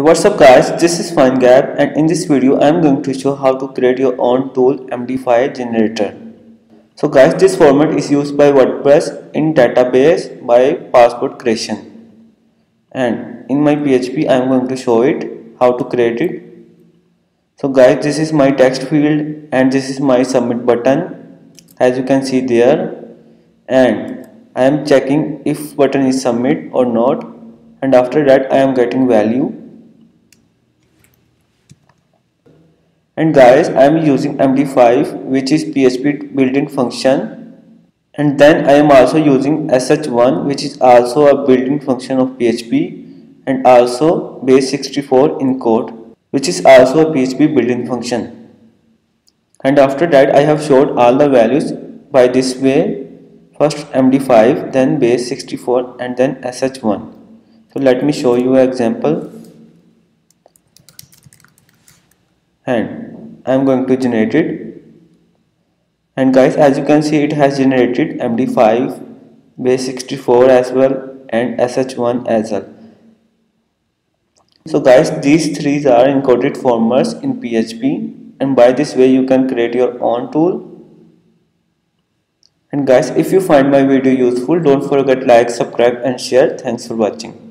Hey what's up guys this is FineGap and in this video I am going to show how to create your own tool MD5 generator. So guys this format is used by WordPress in database by passport creation and in my PHP I am going to show it how to create it. So guys this is my text field and this is my submit button as you can see there and I am checking if button is submit or not and after that I am getting value and guys I am using MD5 which is PHP built-in function. And then I am also using SHA1 which is also a built-in function of PHP and also base64 encode which is also a PHP built-in function. And after that I have showed all the values by this way. First MD5 then base64 and then SHA1 so let me show you an example. And I am going to generate it. And guys as you can see it has generated MD5 base64 as well and SHA1 as well. So guys these three are encoded formats in PHP and by this way you can create your own tool. And guys if you find my video useful don't forget like subscribe and share. Thanks for watching